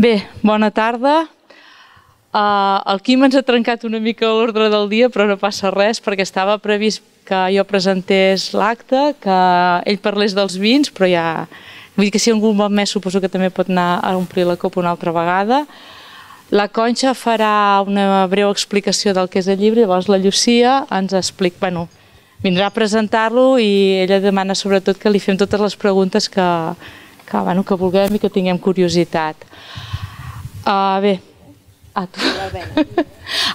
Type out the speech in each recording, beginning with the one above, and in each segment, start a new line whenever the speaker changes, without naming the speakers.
Bé, bona tarda. Uh, el Quim ens ha trencat una mica l'ordre del dia, però no passa res, perquè estava previst que jo presentés l'acte, que ell parlés dels vins, però ja... Vull dir que si algú vol més suposo que també pot anar a omplir la copa una altra vegada. La Conxa farà una breu explicació del que és el llibre, llavors la Llucia ens explica, bueno, vindrà a presentar-lo i ella demana sobretot que li fem totes les preguntes que, que, bueno, que vulguem i que tinguem curiositat. Uh, bé, ah, tu...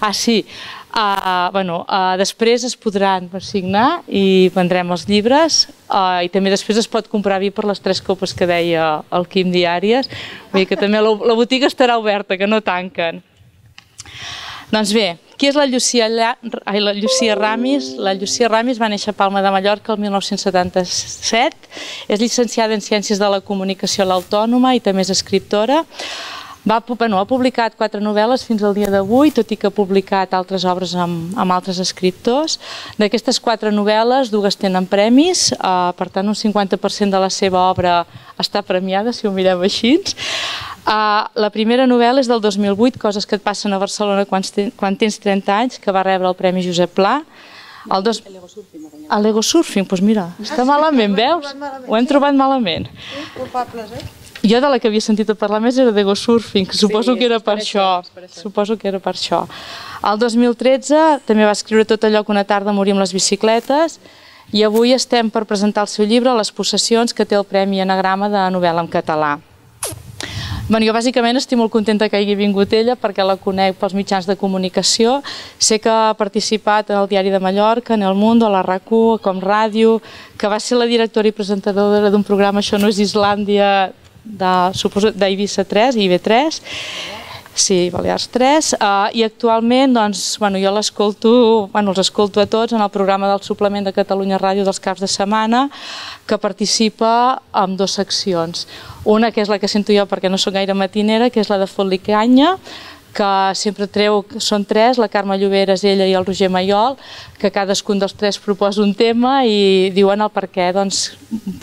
ah, sí. Uh, bueno, uh, després es podran signar i vendrem els llibres uh, i també després es pot comprar vi per les tres copes que deia el Quim Diàries. Vull dir que també la, la botiga estarà oberta, que no tanquen. Doncs bé, qui és la Llucia, ai, la Llucia Ramis? La Llucia Ramis va néixer a Palma de Mallorca el 1977, és llicenciada en Ciències de la Comunicació a l'Autònoma i també és escriptora. Va, bueno, ha publicat quatre novel·les fins al dia d'avui, tot i que ha publicat altres obres amb, amb altres escriptors. D'aquestes quatre novel·les, dues tenen premis, eh, per tant un 50% de la seva obra està premiada, si ho mirem així. Uh, la primera novel·la és del 2008, Coses que et passen a Barcelona quan, quan tens 30 anys, que va rebre el Premi Josep Pla. El dos... A l'ego surfing, doncs mira, està malament, veus? Ho hem trobat malament. Culpables, eh? Jo de la que havia sentit a parlar més era d'ego surfing, que suposo sí, que era per, per això. això. Per això. Suposo que era per això. El 2013 també va escriure tot allò que una tarda morir amb les bicicletes i avui estem per presentar el seu llibre Les possessions, que té el Premi Anagrama de novel·la en català. Bueno, jo bàsicament estic molt contenta que hagi vingut ella perquè la conec pels mitjans de comunicació. Sé que ha participat en el Diari de Mallorca, en El Mundo, a la RAC1, com ràdio, que va ser la directora i presentadora d'un programa Això no és Islàndia d'Eivissa 3 i IB3, sí, Balears 3, uh, eh, i actualment doncs, bueno, jo l'escolto, bueno, els escolto a tots en el programa del suplement de Catalunya Ràdio dels caps de setmana, que participa en dues seccions. Una que és la que sento jo perquè no sóc gaire matinera, que és la de Folicanya, que sempre treu, són tres, la Carme Lloberes, ella i el Roger Mayol, que cadascun dels tres proposa un tema i diuen el per què, doncs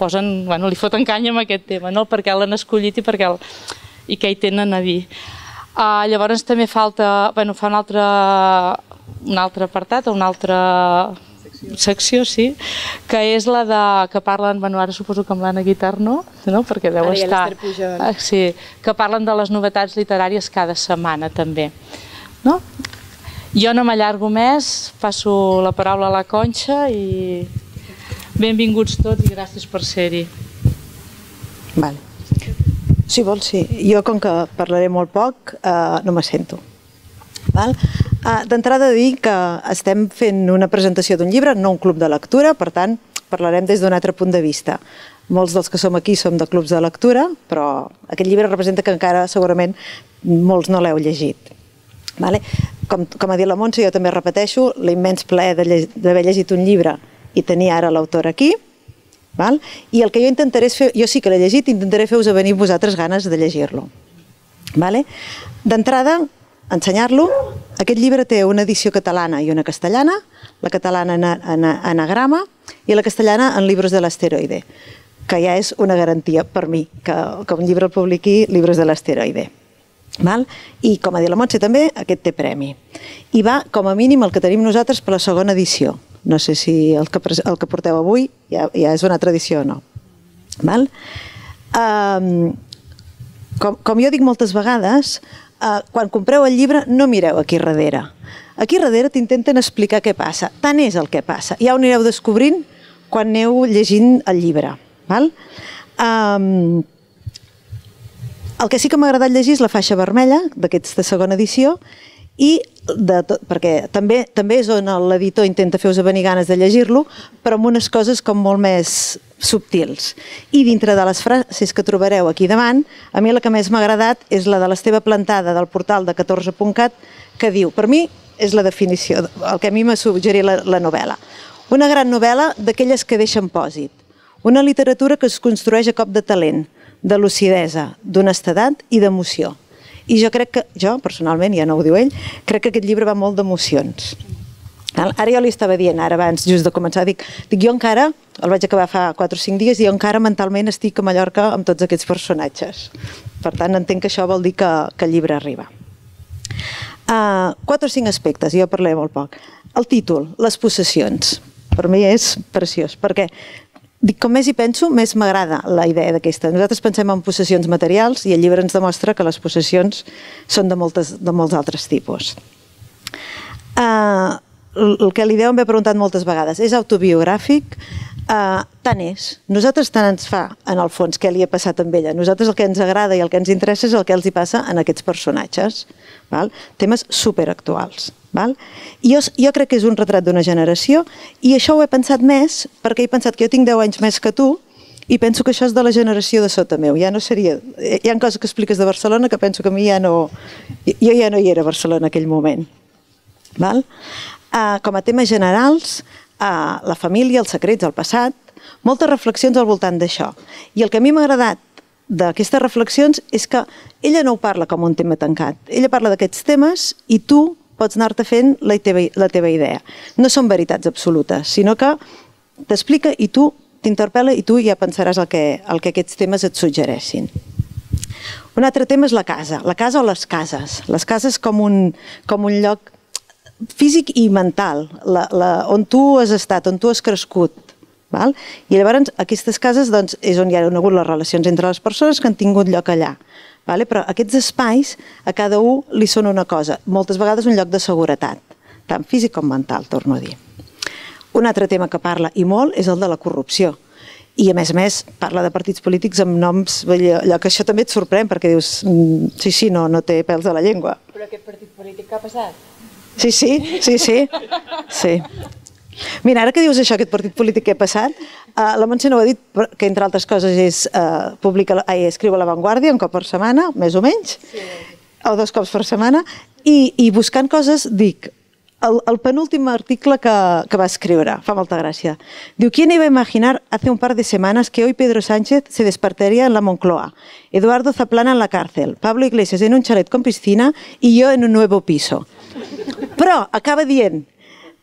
posen, bueno, li foten canya amb aquest tema, no? el per què l'han escollit i, per què el, i què hi tenen a dir. Uh, llavors també falta, bueno, fa un altre, un altre apartat, un altre secció, sí, que és la de, que parlen, bueno, ara suposo que amb l'Anna Guitarno, no? perquè deu ara estar... Ah, sí, que parlen de les novetats literàries cada setmana, també. No? Jo no m'allargo més, passo la paraula a la Conxa i benvinguts tots i gràcies per ser-hi.
Vale. Si vols, sí. Jo, com que parlaré molt poc, eh, no me sento. Val? Uh, D'entrada dir que estem fent una presentació d'un llibre, no un club de lectura, per tant, parlarem des d'un altre punt de vista. Molts dels que som aquí som de clubs de lectura, però aquest llibre representa que encara segurament molts no l'heu llegit. Vale? Com, com ha dit la Montse, jo també repeteixo l'immens plaer d'haver llegit un llibre i tenir ara l'autor aquí, val? i el que jo intentaré és fer, jo sí que l'he llegit, intentaré fer-vos venir vosaltres ganes de llegir-lo. Vale? D'entrada, ensenyar-lo. Aquest llibre té una edició catalana i una castellana, la catalana en, en anagrama i la castellana en llibres de l'asteroide, que ja és una garantia per mi, que, que un llibre el publiqui llibres de l'asteroide. Val? I com ha dit la Montse també, aquest té premi. I va, com a mínim, el que tenim nosaltres per la segona edició. No sé si el que, el que porteu avui ja, ja és una tradició o no. Val? Um, com, com jo dic moltes vegades, eh, quan compreu el llibre no mireu aquí darrere. Aquí darrere t'intenten explicar què passa. Tant és el que passa. Ja ho anireu descobrint quan aneu llegint el llibre. Val? Um, el que sí que m'ha agradat llegir és la faixa vermella d'aquesta segona edició i de tot, perquè també, també és on l'editor intenta fer-vos venir ganes de llegir-lo, però amb unes coses com molt més subtils. I dintre de les frases que trobareu aquí davant, a mi la que més m'ha agradat és la de l'Esteve Plantada del portal de 14.cat, que diu, per mi és la definició, el que a mi m'ha suggerit la, la novel·la. Una gran novel·la d'aquelles que deixen pòsit. Una literatura que es construeix a cop de talent, de lucidesa, d'honestedat i d'emoció. I jo crec que, jo personalment, ja no ho diu ell, crec que aquest llibre va molt d'emocions. Ara jo li estava dient, ara abans, just de començar, dic, dic jo encara, el vaig acabar fa 4 o 5 dies, i jo encara mentalment estic a Mallorca amb tots aquests personatges. Per tant, entenc que això vol dir que, que el llibre arriba. Uh, 4 o 5 aspectes, jo parlaré molt poc. El títol, les possessions. Per mi és preciós, perquè Dic, com més hi penso, més m'agrada la idea d'aquesta. Nosaltres pensem en possessions materials i el llibre ens demostra que les possessions són de, moltes, de molts altres tipus. Uh, el que em ve preguntat moltes vegades, és autobiogràfic? Uh, tant és. Nosaltres tant ens fa, en el fons, què li ha passat amb ella. Nosaltres el que ens agrada i el que ens interessa és el que els hi passa en aquests personatges. Val? Temes superactuals. Val? I jo, jo crec que és un retrat d'una generació i això ho he pensat més perquè he pensat que jo tinc 10 anys més que tu i penso que això és de la generació de sota meu. Ja no seria... Hi ha coses que expliques de Barcelona que penso que a mi ja no... Jo ja no hi era a Barcelona en aquell moment. Val? Uh, com a temes generals, uh, la família, els secrets, el passat, moltes reflexions al voltant d'això. I el que a mi m'ha agradat d'aquestes reflexions és que ella no ho parla com un tema tancat. Ella parla d'aquests temes i tu pots anar-te fent la teva, la teva idea. No són veritats absolutes, sinó que t'explica i tu t'interpel·la i tu ja pensaràs el que, el que aquests temes et suggereixin. Un altre tema és la casa, la casa o les cases. Les cases com un, com un lloc físic i mental, la, la, on tu has estat, on tu has crescut. Val? I llavors aquestes cases doncs, és on hi ha hagut les relacions entre les persones que han tingut lloc allà. Vale? Però aquests espais a cada un li són una cosa, moltes vegades un lloc de seguretat, tant físic com mental, torno a dir. Un altre tema que parla, i molt, és el de la corrupció. I, a més a més, parla de partits polítics amb noms, allò que això també et sorprèn, perquè dius, mm, sí, sí, no, no té pèls a la llengua.
Però aquest partit polític que ha passat?
Sí, sí, sí, sí. sí. Mira, ara que dius això, aquest partit polític que ha passat, uh, la Montse no ho ha dit, que entre altres coses és, uh, publica, uh, escriu a La Vanguardia un cop per setmana, més o menys, sí. o dos cops per setmana, i, i buscant coses dic, el, el penúltim article que, que va escriure, fa molta gràcia. Diu, ¿quién iba a imaginar hace un par de semanas que hoy Pedro Sánchez se despertaría en la Moncloa, Eduardo Zaplana en la cárcel, Pablo Iglesias en un chalet con piscina y yo en un nuevo piso? Però acaba dient,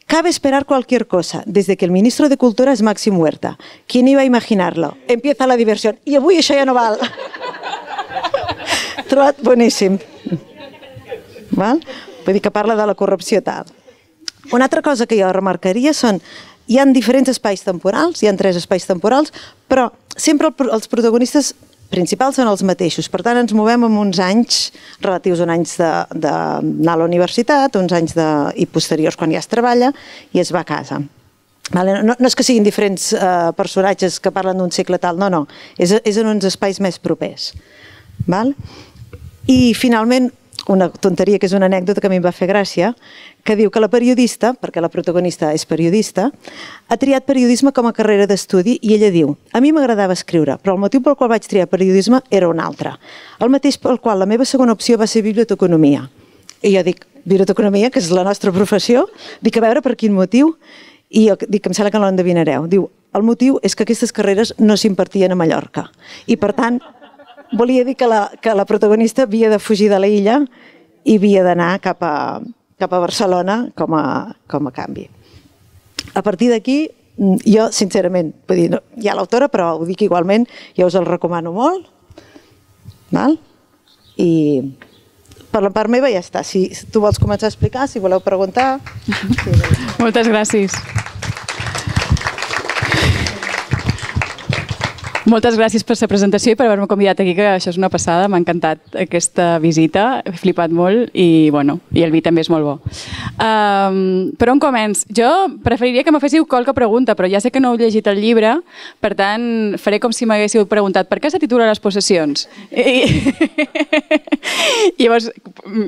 Cabe esperar cualquier cosa, desde que el ministro de Cultura es Maxi Huerta. ¿Quién iba a imaginarlo? Empieza la diversión. I avui això ja no val. Trobat boníssim. Val? Vull dir que parla de la corrupció tal. Una altra cosa que jo remarcaria són hi han diferents espais temporals, hi han tres espais temporals, però sempre els protagonistes principals són els mateixos. Per tant, ens movem en uns anys relatius, uns anys d'anar a la universitat, uns anys de, i posteriors quan ja es treballa i es va a casa. Vale? No, no és que siguin diferents eh, personatges que parlen d'un segle tal, no, no. És, és en uns espais més propers. Val? I finalment, una tonteria que és una anècdota que a mi em va fer gràcia, que diu que la periodista, perquè la protagonista és periodista, ha triat periodisme com a carrera d'estudi i ella diu a mi m'agradava escriure, però el motiu pel qual vaig triar periodisme era un altre. El mateix pel qual la meva segona opció va ser biblioteconomia. I jo dic, biblioteconomia, que és la nostra professió, dic a veure per quin motiu, i jo dic, em sembla que no l'endevinareu. Diu, el motiu és que aquestes carreres no s'impartien a Mallorca. I per tant, volia dir que la, que la protagonista havia de fugir de la illa i havia d'anar cap, a, cap a Barcelona com a, com a canvi. A partir d'aquí, jo, sincerament, vull dir, no, hi ha l'autora, però ho dic igualment, jo us el recomano molt. Val? I per la part meva ja està. Si tu vols començar a explicar, si voleu preguntar... Sí,
Moltes gràcies. Moltes gràcies per la presentació i per haver-me convidat aquí, que això és una passada. M'ha encantat aquesta visita, he flipat molt i, bueno, i el vi també és molt bo. Um, per on començ? Jo preferiria que me féssiu qualque pregunta, però ja sé que no heu llegit el llibre, per tant, faré com si m'haguéssiu preguntat per què se titula Les possessions? I, llavors,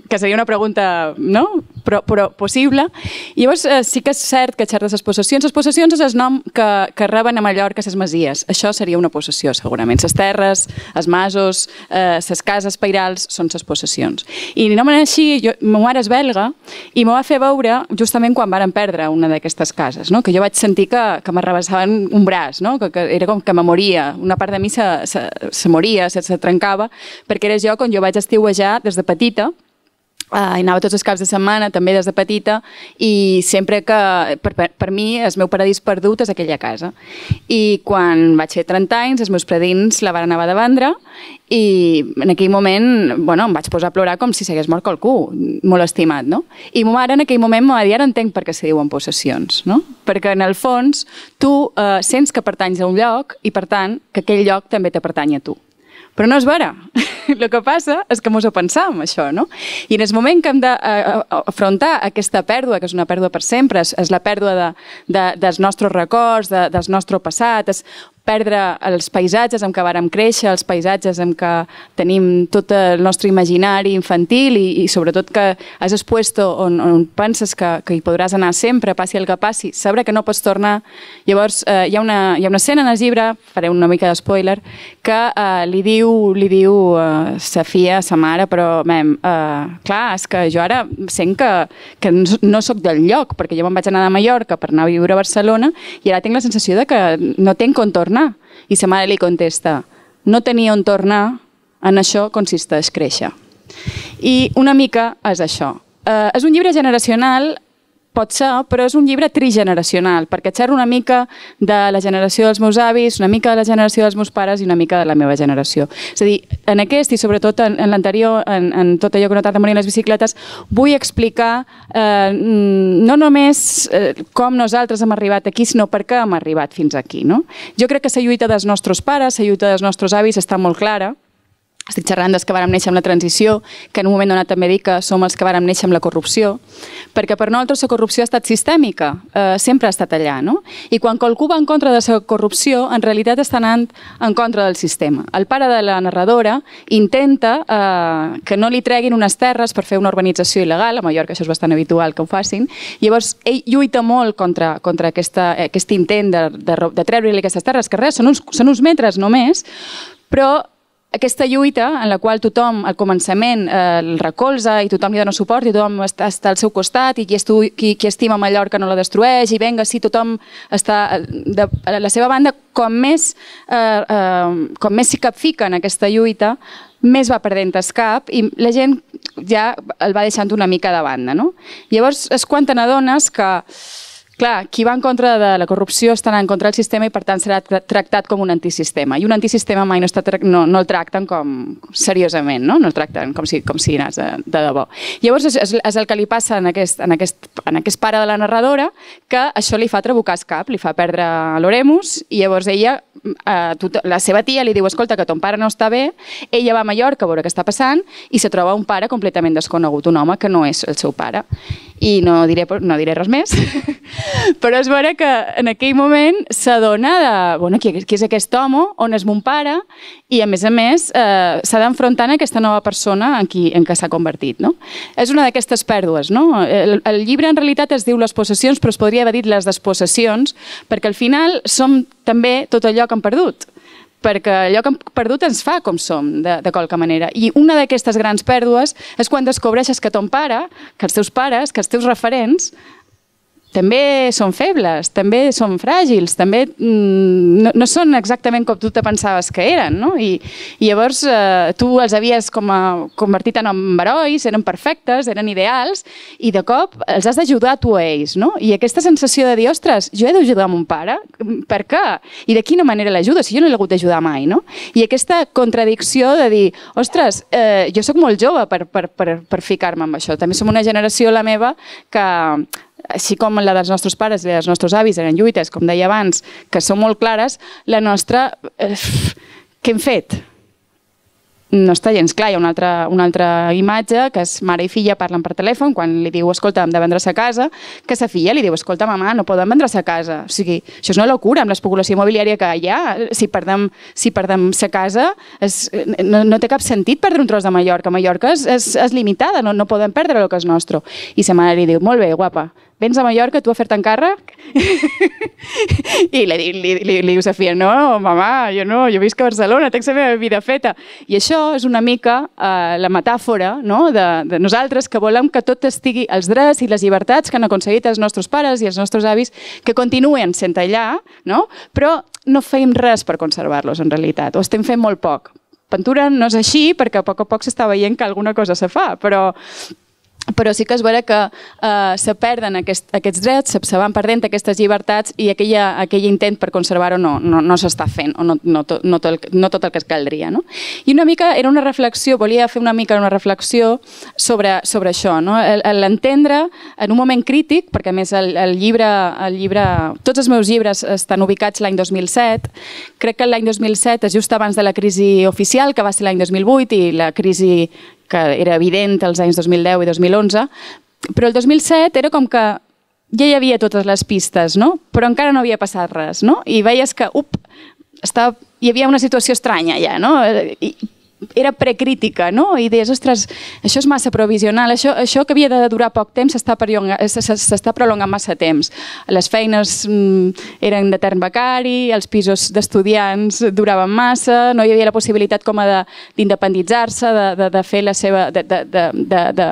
que seria una pregunta, no? Però, però possible. I llavors, eh, sí que és cert que xerres les possessions. Les possessions és el nom que, que reben a Mallorca les masies. Això seria una possessió possessió, segurament. Les terres, els masos, eh, les cases pairals són les possessions. I anomenen així, jo, ma mare és belga, i m'ho va fer veure justament quan varen perdre una d'aquestes cases, no? que jo vaig sentir que, que m'arrabassaven un braç, no? que, que era com que me moria, una part de mi se, se, se moria, se, se trencava, perquè era jo quan jo vaig estiuejar des de petita, Uh, anava tots els caps de setmana, també des de petita, i sempre que, per, per, per mi, el meu paradís perdut és aquella casa. I quan vaig fer 30 anys, els meus predins la van anar de vendre, i en aquell moment, bueno, em vaig posar a plorar com si s'hagués mort qualcú, molt estimat, no? I ma mare en aquell moment m'ha dit, ara entenc per què se diuen possessions, no? Perquè en el fons tu eh, sents que pertanys a un lloc i, per tant, que aquell lloc també te pertany a tu. Però no és vera. el que passa és que mos ho pensam, això, no? I en el moment que hem d'afrontar eh, aquesta pèrdua, que és una pèrdua per sempre, és, és la pèrdua de, de, dels nostres records, de, del nostre passat, és perdre els paisatges amb què vàrem créixer, els paisatges amb què tenim tot el nostre imaginari infantil i, i sobretot que has expuesto on, on penses que, que hi podràs anar sempre, passi el que passi, saber que no pots tornar. Llavors, eh, hi, ha una, hi ha una escena en el llibre, faré una mica d'espoiler, que eh, li diu, li diu eh, sa filla, sa mare, però, mem, eh, clar, és que jo ara sent que, que no, sóc del lloc, perquè jo me'n vaig anar de Mallorca per anar a viure a Barcelona i ara tinc la sensació de que no tenc contorn tornar? I sa mare li contesta, no tenia on tornar, en això consisteix créixer. I una mica és això. Eh, és un llibre generacional Pot ser, però és un llibre trigeneracional, perquè xerro una mica de la generació dels meus avis, una mica de la generació dels meus pares i una mica de la meva generació. És a dir, en aquest i sobretot en, en l'anterior, en, en tot allò que no tarda morir les bicicletes, vull explicar eh, no només eh, com nosaltres hem arribat aquí, sinó per què hem arribat fins aquí. No? Jo crec que la lluita dels nostres pares, la lluita dels nostres avis està molt clara, estic xerrant dels que vàrem néixer amb la transició, que en un moment donat també dic que som els que vàrem néixer amb la corrupció, perquè per nosaltres la corrupció ha estat sistèmica, eh, sempre ha estat allà, no? I quan qualcú va en contra de la corrupció, en realitat està anant en contra del sistema. El pare de la narradora intenta eh, que no li treguin unes terres per fer una urbanització il·legal, a Mallorca això és bastant habitual que ho facin, llavors ell lluita molt contra, contra aquesta, aquest intent de, de, de treure-li aquestes terres, que res, són uns, són uns metres només, però aquesta lluita en la qual tothom al començament eh, el recolza i tothom li dona suport i tothom està, està al seu costat i qui, estu, qui, qui estima Mallorca no la destrueix i venga, sí, tothom està eh, de, a la seva banda, com més, eh, eh, com més s'hi capfica en aquesta lluita, més va perdent el cap i la gent ja el va deixant una mica de banda. No? Llavors és quan te n'adones que Clar, qui va en contra de la corrupció estarà en contra del sistema i per tant serà tractat com un antisistema. I un antisistema mai no, està, no, no el tracten com seriosament, no? no el tracten com si, com si anés de, de debò. Llavors és, és el que li passa en aquest, en, aquest, en aquest pare de la narradora que això li fa trabucar el cap, li fa perdre l'oremus i llavors ella, eh, tot, la seva tia li diu escolta que ton pare no està bé, ella va a Mallorca a veure què està passant i se troba un pare completament desconegut, un home que no és el seu pare. I no diré, no diré res més, Però és vera que en aquell moment s'adona de, bueno, qui, qui és aquest home, on és mon pare, i a més a més eh, s'ha d'enfrontar a aquesta nova persona en, qui, en què s'ha convertit. No? És una d'aquestes pèrdues. No? El, el llibre en realitat es diu Les possessions, però es podria haver dit les despossessions, perquè al final som també tot allò que hem perdut perquè allò que hem perdut ens fa com som, de, de qualque manera. I una d'aquestes grans pèrdues és quan descobreixes que ton pare, que els teus pares, que els teus referents també són febles, també són fràgils, també mm, no, no són exactament com tu te pensaves que eren, no? I, i llavors eh, tu els havies com a, convertit en herois, eren perfectes, eren ideals, i de cop els has d'ajudar tu a ells, no? I aquesta sensació de dir, ostres, jo he d'ajudar mon pare? Per què? I de quina manera l'ajudo? Si jo no l'he hagut d'ajudar mai, no? I aquesta contradicció de dir, ostres, eh, jo sóc molt jove per, per, per, per ficar-me amb això. També som una generació, la meva, que així com la dels nostres pares i dels nostres avis eren lluites, com deia abans, que són molt clares, la nostra... Eh, què hem fet? no està gens clar. Hi ha una altra, una altra imatge que és mare i filla parlen per telèfon quan li diu, escolta, hem de vendre sa casa, que sa filla li diu, escolta, mama, no podem vendre sa casa. O sigui, això és una locura amb l'especulació immobiliària que hi ha. Si perdem, si perdem sa casa, és, no, no té cap sentit perdre un tros de Mallorca. Mallorca és, és, és limitada, no, no podem perdre el que és nostre. I sa mare li diu, molt bé, guapa, vens a Mallorca tu a fer-te encàrrec? I li, li, li, li diu Sofia, no, mama, jo no, jo visc a Barcelona, tinc la meva vida feta. I això és una mica eh, la metàfora no? de, de nosaltres que volem que tot estigui, els drets i les llibertats que han aconseguit els nostres pares i els nostres avis, que continuen sent allà, no? però no feim res per conservar-los en realitat, o estem fent molt poc. Pintura no és així perquè a poc a poc s'està veient que alguna cosa se fa, però però sí que és vera que eh, se perden aquest, aquests drets, se, se van perdent aquestes llibertats i aquella, aquell intent per conservar-ho no, no, no s'està fent, o no, no, to, no, tot el, no tot el que es caldria. No? I una mica era una reflexió, volia fer una mica una reflexió sobre, sobre això, no? l'entendre en un moment crític, perquè a més el, el, llibre, el llibre, tots els meus llibres estan ubicats l'any 2007, crec que l'any 2007 és just abans de la crisi oficial, que va ser l'any 2008, i la crisi que era evident els anys 2010 i 2011, però el 2007 era com que ja hi havia totes les pistes, no? però encara no havia passat res, no? i veies que up, estava, hi havia una situació estranya ja, no? I, era precrítica, no? I deies, ostres, això és massa provisional, això, això que havia de durar poc temps s'està prolongant massa temps. Les feines mm, eren de term becari, els pisos d'estudiants duraven massa, no hi havia la possibilitat com a d'independitzar-se, de, de, de fer la seva... de, de, de, de, de,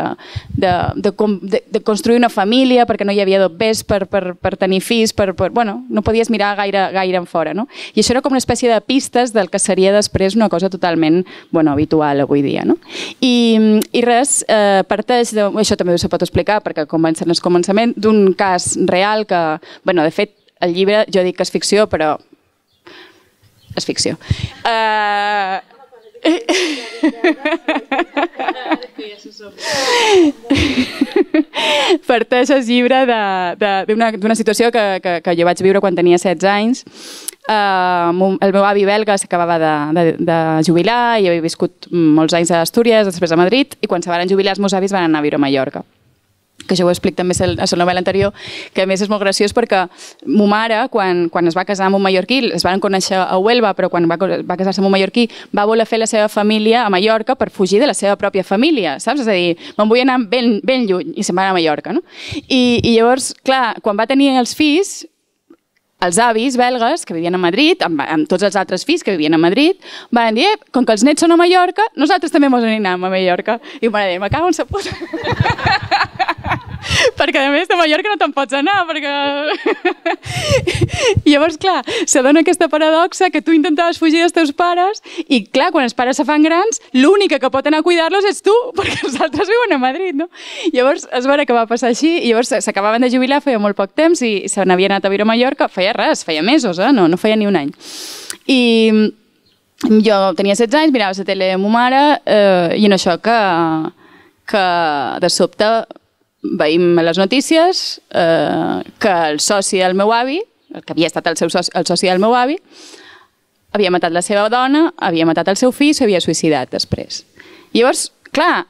de, de, de, de construir una família perquè no hi havia dobbers per, per, per tenir fills, per, per, bueno, no podies mirar gaire, gaire en fora, no? I això era com una espècie de pistes del que seria després una cosa totalment bueno, habitual avui dia. No? I, i res, eh, parteix, de, això també se pot explicar perquè comença en el començament, d'un cas real que, bueno, de fet, el llibre jo dic que és ficció, però és ficció. Uh, Parteix el llibre d'una situació que, que, que jo vaig viure quan tenia 16 anys. Uh, el meu avi belga s'acabava de, de, de jubilar i havia viscut molts anys a Astúries, després a Madrid, i quan se van jubilar els meus avis van anar a viure a Mallorca que això ho explic també a la novel·la anterior, que a més és molt graciós perquè mo mare, quan, quan es va casar amb un mallorquí, es van conèixer a Huelva, però quan va, va casar-se amb un mallorquí, va voler fer la seva família a Mallorca per fugir de la seva pròpia família, saps? És a dir, me'n vull anar ben, ben lluny, i se'n va anar a Mallorca, no? I, I llavors, clar, quan va tenir els fills, els avis belgues que vivien a Madrid, amb, amb tots els altres fills que vivien a Madrid, van dir, eh, com que els nets són a Mallorca, nosaltres també mos n'anem a Mallorca. I van dir, me cago en sa puta. perquè a més de Mallorca no te'n pots anar, perquè... I llavors, clar, se dona aquesta paradoxa que tu intentaves fugir dels teus pares i, clar, quan els pares se fan grans, l'única que pot anar a cuidar-los ets tu, perquè els altres viuen a Madrid, no? Llavors, es veure que va passar així, i llavors s'acabaven de jubilar, feia molt poc temps, i se n'havia anat a viure a Mallorca, feia res, feia mesos, eh? no, no feia ni un any. I jo tenia 16 anys, mirava la tele amb ma mare, eh, i en això que, que de sobte veïm les notícies eh, que el soci del meu avi, el que havia estat el, seu soci, el soci del meu avi, havia matat la seva dona, havia matat el seu fill i s'havia suïcidat després. Llavors, clar,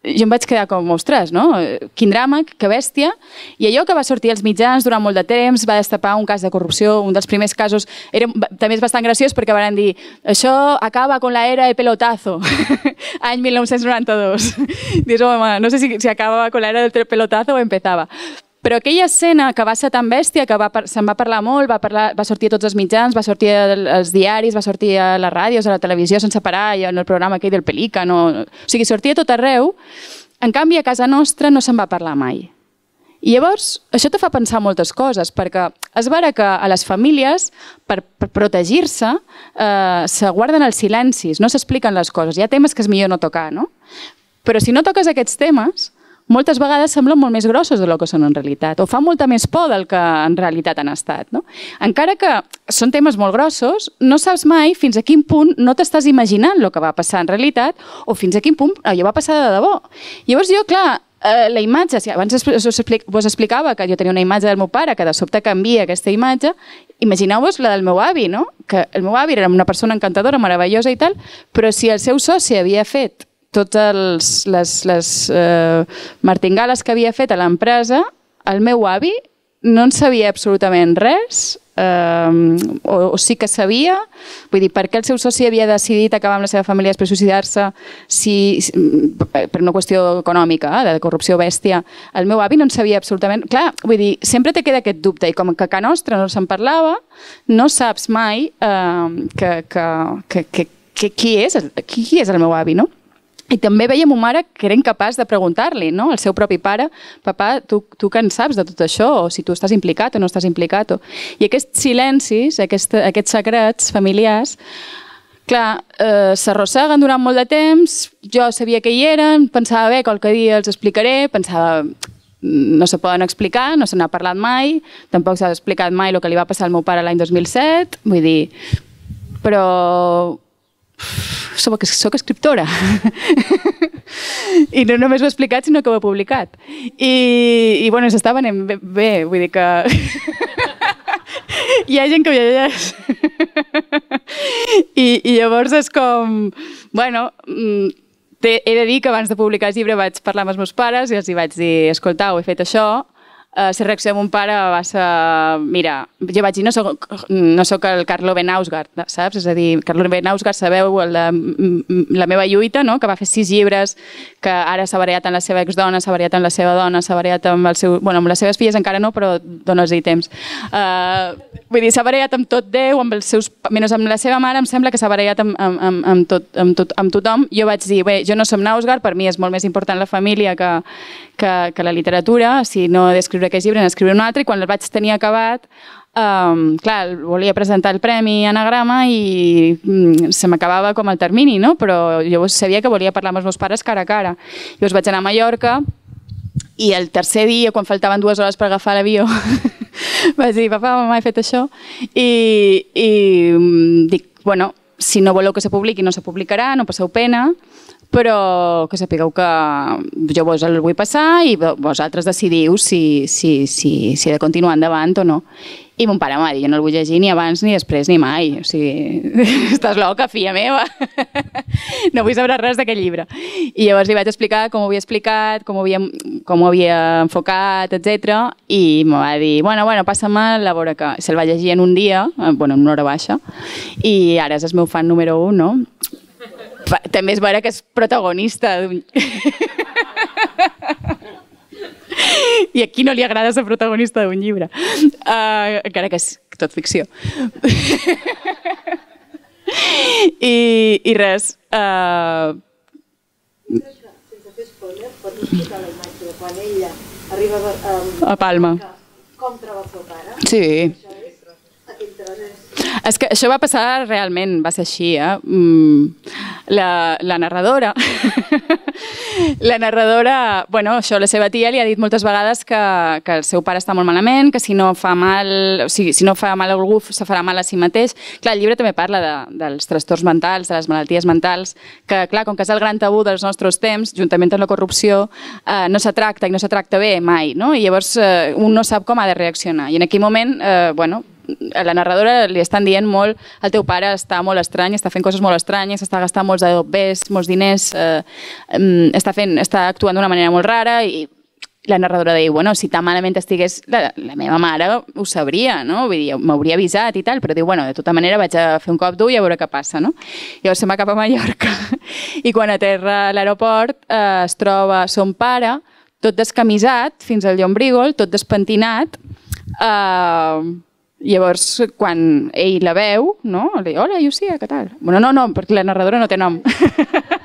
jo em vaig quedar com, ostres, no? Quin drama, que bèstia. I allò que va sortir als mitjans durant molt de temps va destapar un cas de corrupció, un dels primers casos, era, també és bastant graciós perquè van dir això acaba con la era de pelotazo, any 1992. Dius, home, no sé si, si acabava con la era del pelotazo o empezava. Però aquella escena que va ser tan bèstia, que va, se'n va parlar molt, va, parlar, va sortir a tots els mitjans, va sortir als diaris, va sortir a les ràdios, a la televisió sense parar, i en el programa aquell del Pelica, no... o sigui, sortia tot arreu. En canvi, a casa nostra no se'n va parlar mai. I llavors, això te fa pensar moltes coses, perquè és vera que a les famílies, per, per protegir-se, eh, se guarden els silencis, no s'expliquen les coses. Hi ha temes que és millor no tocar, no? Però si no toques aquests temes, moltes vegades semblen molt més grossos del que són en realitat, o fa molta més por del que en realitat han estat. No? Encara que són temes molt grossos, no saps mai fins a quin punt no t'estàs imaginant el que va passar en realitat o fins a quin punt allò va passar de debò. Llavors jo, clar, eh, la imatge, si abans vos explicava que jo tenia una imatge del meu pare que de sobte canvia aquesta imatge, imagineu-vos la del meu avi, no? que el meu avi era una persona encantadora, meravellosa i tal, però si el seu soci havia fet totes les, les eh, martingales que havia fet a l'empresa, el meu avi no en sabia absolutament res, eh, o, o sí que sabia, vull dir, per què el seu soci havia decidit acabar amb la seva família després suïcidar-se si, per una qüestió econòmica, eh, de corrupció bèstia. El meu avi no en sabia absolutament... Clar, vull dir, sempre te queda aquest dubte, i com que a Nostra no se'n parlava, no saps mai eh, que, que, que, que, que qui, és, qui, qui és el meu avi, no? I també veiem un mare que era incapaç de preguntar-li no? al seu propi pare, papà, tu, tu què en saps de tot això? O si tu estàs implicat o no estàs implicat? O... I aquests silencis, aquest, aquests secrets familiars, clar, eh, s'arrosseguen durant molt de temps, jo sabia que hi eren, pensava, bé, qualque dia els explicaré, pensava, no se poden explicar, no se n'ha parlat mai, tampoc s'ha explicat mai el que li va passar al meu pare l'any 2007, vull dir, però soc, soc escriptora. I no només ho he explicat, sinó que ho he publicat. I, i bueno, s'està venent bé, bé, vull dir que... Hi ha gent que ho llegeix. I, I llavors és com... Bueno, mm, he de dir que abans de publicar el llibre vaig parlar amb els meus pares i els hi vaig dir, escoltau, he fet això, Uh, la reacció de mon pare va ser... Mira, jo vaig dir, no soc, no soc el Carlo Benausgard, saps? És a dir, Carlo Benausgard, sabeu, la, la meva lluita, no? que va fer sis llibres, que ara s'ha variat amb la seva exdona, s'ha variat amb la seva dona, s'ha variat amb, el seu, bueno, amb les seves filles encara no, però dones-hi temps. Uh, vull dir, s'ha variat amb tot Déu, amb els seus, menys amb la seva mare, em sembla que s'ha variat amb, amb, amb, amb, tot, amb, tot, amb tothom. Jo vaig dir, bé, jo no som Nausgard, per mi és molt més important la família que, que, que la literatura, si no descriu d'escriure aquest llibre, n'escriure un altre, i quan el vaig tenir acabat, um, clar, volia presentar el premi Anagrama i um, se m'acabava com el termini, no? però jo sabia que volia parlar amb els meus pares cara a cara. Llavors vaig anar a Mallorca i el tercer dia, quan faltaven dues hores per agafar l'avió, vaig dir, papa, mama, he fet això, i, i mm, dic, bueno, si no voleu que se publiqui, no se publicarà, no passeu pena, però que sapigueu que jo vos el vull passar i vosaltres decidiu si, si, si, si he de continuar endavant o no. I mon pare m'ha dit, jo no el vull llegir ni abans, ni després, ni mai. O sigui, estàs loca, filla meva. no vull saber res d'aquest llibre. I llavors li vaig explicar com ho havia explicat, com ho havia, com ho havia enfocat, etc. I em va dir, bueno, bueno, passa-me'l, a veure que... Se'l va llegir en un dia, eh, bueno, en una hora baixa, i ara és el meu fan número 1, no? També és vera que és protagonista d'un... I a qui no li agrada ser protagonista d'un llibre? Uh, encara que és tot ficció. I, I res... Uh... Sense fer spoiler, pots explicar la imatge de quan ella arriba a, a Palma. Com troba el seu pare? Sí. Aquell tros és és que això va passar realment, va ser així. Eh? Mm, la, la narradora, la narradora, bueno, això la seva tia li ha dit moltes vegades que, que el seu pare està molt malament, que si no fa mal, o sigui, si no fa mal a algú, se farà mal a si mateix. Clar, el llibre també parla de, dels trastorns mentals, de les malalties mentals, que clar, com que és el gran tabú dels nostres temps, juntament amb la corrupció, eh, no se tracta i no se tracta bé mai, no? I llavors eh, un no sap com ha de reaccionar. I en aquell moment, eh, bueno, a la narradora li estan dient molt el teu pare està molt estrany, està fent coses molt estranyes, està gastant molts adobers, molts diners, eh, està, fent, està actuant d'una manera molt rara i la narradora deia, bueno, si tan malament estigués, la, la meva mare ho sabria, no? Vull dir, m'hauria avisat i tal, però diu, bueno, de tota manera vaig a fer un cop d'ull i a veure què passa, no? Llavors se'n va cap a Mallorca i quan aterra a l'aeroport eh, es troba son pare, tot descamisat, fins al llombrígol, tot despentinat, eh, Llavors, quan ell la veu, no? Li hola, Llucia, què tal? Bueno, no, no, perquè la narradora no té nom.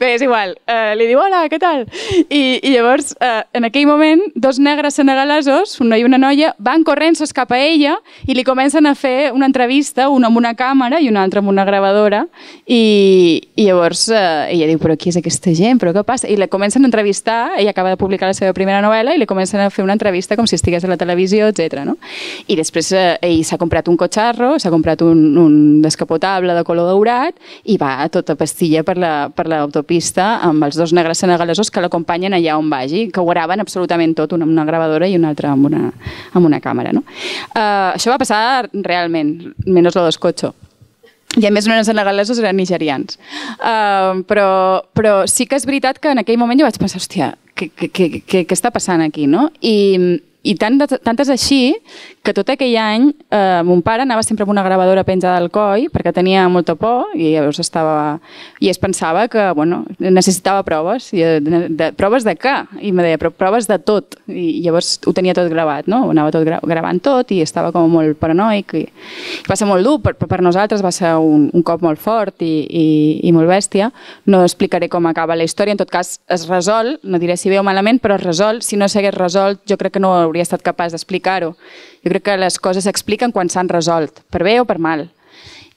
Bé, és igual. Uh, li diu, hola, què tal? I, i llavors, uh, en aquell moment, dos negres senegalesos, un noi i una noia, van corrents cap a ella i li comencen a fer una entrevista, una amb una càmera i una altra amb una gravadora. I, i llavors uh, ella diu, però qui és aquesta gent? Però què passa? I la comencen a entrevistar, ella acaba de publicar la seva primera novel·la i li comencen a fer una entrevista com si estigués a la televisió, etc. No? I després uh, ell s'ha comprat un cotxarro, s'ha comprat un, un descapotable de color daurat i va tota pastilla per la, per l'autopista amb els dos negres senegalesos que l'acompanyen allà on vagi, que ho graven absolutament tot, una amb una gravadora i una altra amb una, amb una càmera. No? Uh, això va passar realment, menys lo d'escotxo. I a més no eren senegalesos, eren nigerians. Uh, però, però sí que és veritat que en aquell moment jo vaig pensar, hòstia, què, què, què, què està passant aquí? No? I, i tant, tant així que tot aquell any eh, mon pare anava sempre amb una gravadora penjada al coll perquè tenia molta por i llavors estava... i es pensava que bueno, necessitava proves. I de, de, proves de què? I me deia, però proves de tot. I llavors ho tenia tot gravat, no? Anava tot gra gravant tot i estava com molt paranoic. I, i va ser molt dur, per, per nosaltres va ser un, un cop molt fort i, i, i molt bèstia. No explicaré com acaba la història, en tot cas es resol, no diré si o malament, però es resol. Si no s'hagués resolt, jo crec que no hauria estat capaç d'explicar-ho. Jo crec que les coses s'expliquen quan s'han resolt, per bé o per mal.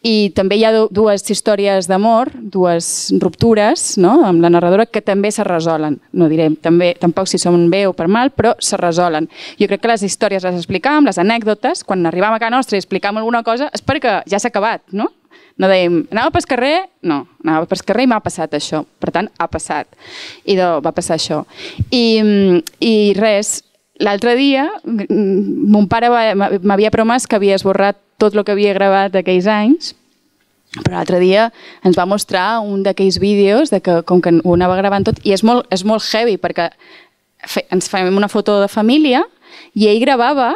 i també hi ha dues històries d'amor, dues ruptures, no?, amb la narradora, que també se resolen. No direm també, tampoc si són bé o per mal, però se resolen. Jo crec que les històries les explicàvem, les anècdotes, quan arribàvem a casa nostra i explicàvem alguna cosa, és perquè ja s'ha acabat, no? No dèiem, anava pel carrer? No, anava pel carrer i m'ha passat això. Per tant, ha passat. I va passar això. I, i res, l'altre dia mon pare m'havia promès que havia esborrat tot el que havia gravat d'aquells anys, però l'altre dia ens va mostrar un d'aquells vídeos de que com que ho anava gravant tot i és molt, és molt heavy perquè fe, ens fem una foto de família i ell gravava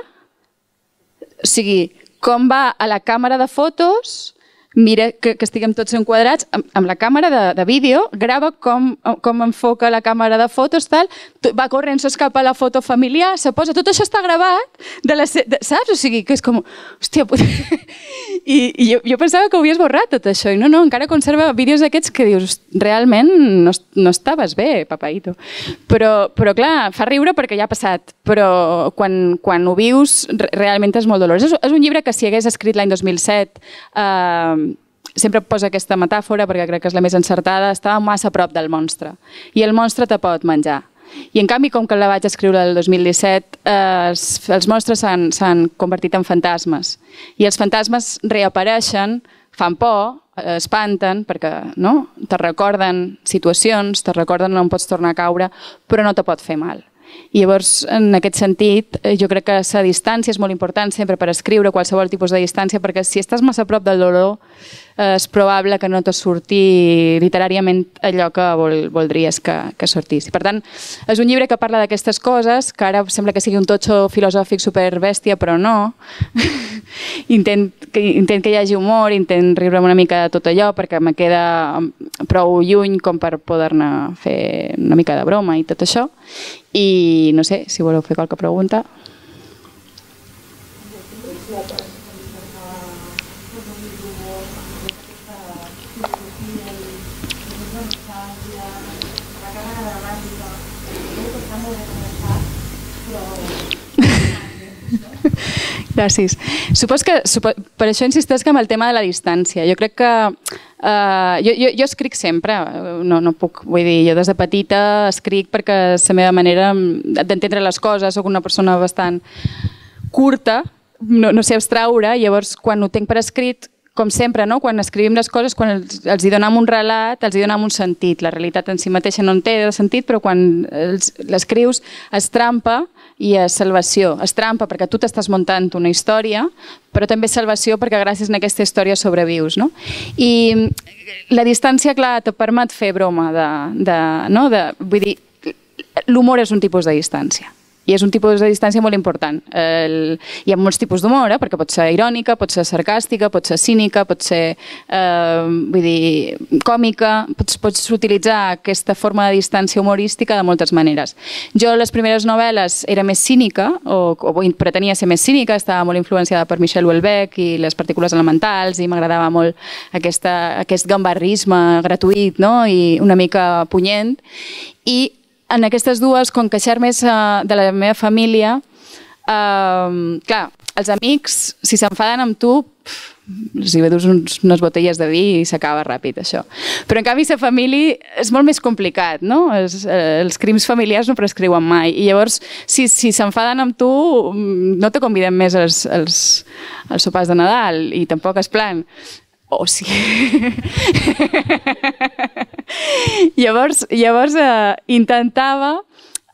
o sigui, com va a la càmera de fotos mira que, que estiguem tots enquadrats amb, amb la càmera de, de vídeo, grava com, com enfoca la càmera de fotos, tal, va corrent, s'escapa la foto familiar, se posa, tot això està gravat, de la, de, saps? O sigui, que és com, hòstia, I, i jo, jo pensava que ho havies borrat tot això, i no, no, encara conserva vídeos d'aquests que dius, realment no, no estaves bé, papaito. Però, però clar, fa riure perquè ja ha passat, però quan, quan ho vius realment és molt dolorós. És, és un llibre que si hagués escrit l'any 2007 eh, sempre posa aquesta metàfora perquè crec que és la més encertada, estava massa a prop del monstre. I el monstre te pot menjar. I en canvi, com que la vaig escriure el 2017, eh, els, monstres s'han convertit en fantasmes. I els fantasmes reapareixen, fan por, eh, espanten, perquè no? te recorden situacions, te recorden on pots tornar a caure, però no te pot fer mal. I llavors, en aquest sentit, eh, jo crec que la distància és molt important sempre per escriure qualsevol tipus de distància, perquè si estàs massa a prop del dolor, és probable que no te surti literàriament allò que vol, voldries que, que sortís. Per tant, és un llibre que parla d'aquestes coses, que ara sembla que sigui un totxo filosòfic super bèstia, però no. intent, que, intent que hi hagi humor, intent riure una mica de tot allò, perquè me queda prou lluny com per poder-ne fer una mica de broma i tot això. I no sé, si voleu fer qualque pregunta. Gràcies. Supos que, supos, per això insisteix que amb el tema de la distància. Jo crec que uh, jo, jo, jo escric sempre, no, no puc, vull dir, jo des de petita escric perquè és la meva manera d'entendre les coses, sóc una persona bastant curta, no, no sé abstraure, llavors quan ho tinc per escrit com sempre, no? quan escrivim les coses, quan els, els hi donem un relat, els hi donem un sentit. La realitat en si mateixa no en té de sentit, però quan l'escrius es trampa i és salvació. És trampa perquè tu t'estàs muntant una història, però també salvació perquè gràcies a aquesta història sobrevius. No? I la distància, clar, te permet fer broma. De, de, no? de, vull dir, l'humor és un tipus de distància i és un tipus de distància molt important. El, hi ha molts tipus d'humor, eh? perquè pot ser irònica, pot ser sarcàstica, pot ser cínica, pot ser eh, vull dir, còmica, pots, pots utilitzar aquesta forma de distància humorística de moltes maneres. Jo les primeres novel·les era més cínica, o, o pretenia ser més cínica, estava molt influenciada per Michel Houellebecq i les partícules elementals i m'agradava molt aquesta, aquest gambarrisme gratuït no? i una mica punyent. I en aquestes dues, com queixar més uh, de la meva família, uh, clar, els amics, si s'enfaden amb tu, els hi dus uns, unes botelles de vi i s'acaba ràpid, això. Però, en canvi, la família és molt més complicat, no? Els, eh, els crims familiars no prescriuen mai. I llavors, si s'enfaden amb tu, mm, no te convidem més als, als, als sopars de Nadal i tampoc es plan o sí. llavors, llavors eh, intentava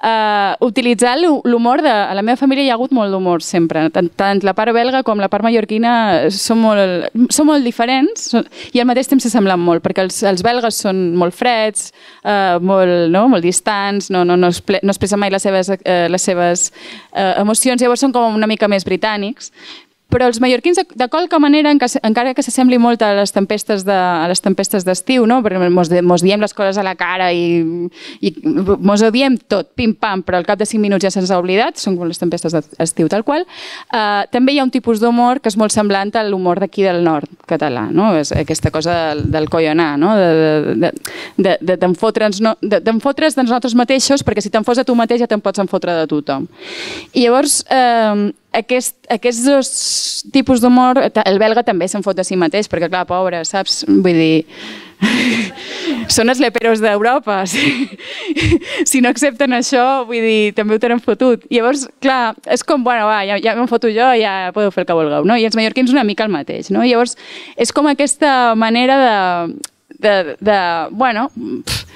eh, utilitzar l'humor de... A la meva família hi ha hagut molt d'humor sempre. Tant, tant la part belga com la part mallorquina són molt, són molt diferents són, i al mateix temps s'assemblen molt, perquè els, els belgues són molt freds, eh, molt, no? molt distants, no, no, no, esple, no expressen mai les seves, eh, les seves eh, emocions, llavors són com una mica més britànics però els mallorquins, de, de qualque manera, encara que s'assembli molt a les tempestes de, a les tempestes d'estiu, no? perquè mos, mos diem les coses a la cara i, i mos ho diem tot, pim-pam, però al cap de 5 minuts ja se'ns ha oblidat, són com les tempestes d'estiu tal qual, uh, també hi ha un tipus d'humor que és molt semblant a l'humor d'aquí del nord, català, no? És aquesta cosa del, del collonar, no? De, de, de, de, d'enfotre'ns no, de, d'enfotre's de nosaltres mateixos, perquè si te'n fos a tu mateix ja te'n pots enfotre de tothom. I llavors, eh, aquest, aquests dos tipus d'humor, el belga també se'n fot de si mateix, perquè clar, pobre, saps? Vull dir, són els leperos d'Europa. Si, si no accepten això, vull dir, també ho tenen fotut. Llavors, clar, és com, bueno, va, ja, ja me'n foto jo, ja podeu fer el que vulgueu, no? I els mallorquins una mica el mateix, no? Llavors, és com aquesta manera de, de, de bueno,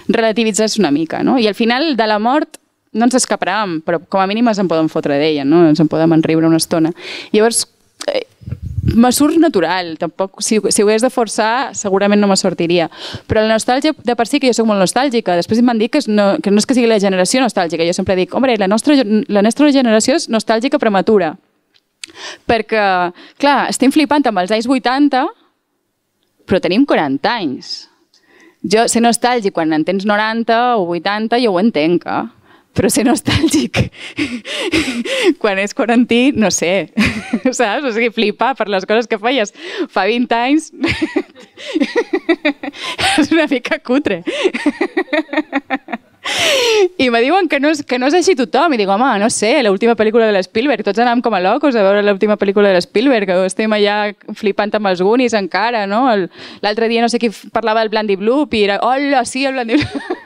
relativitzar una mica, no? I al final de la mort no ens escaparàvem, però com a mínim ens en podem fotre d'ella, no? Ens en podem enriure una estona. Llavors, eh, me surt natural, tampoc, si, si ho hagués de forçar segurament no me sortiria, però la nostàlgia de per si que jo sóc molt nostàlgica, després m'han dit que no, que no és que sigui la generació nostàlgica, jo sempre dic, home, la nostra, la nostra generació és nostàlgica prematura, perquè, clar, estem flipant amb els anys 80, però tenim 40 anys. Jo ser nostàlgic quan en tens 90 o 80, jo ho entenc, eh? Però ser nostàlgic quan és quarantí, no sé, saps? O sigui, flipar per les coses que feies fa 20 anys és una mica cutre. I me diuen que no, és, que no és així tothom. I dic, home, no sé, l'última pel·lícula de l'Spielberg. Tots anàvem com a locos a veure l'última pel·lícula de l'Spielberg. Estem allà flipant amb els Goonies encara, no? L'altre dia no sé qui parlava del Blandy Bloop i era, hola, sí, el Blandy Bloop.